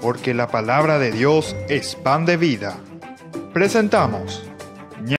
Porque la palabra de Dios es pan de vida. Presentamos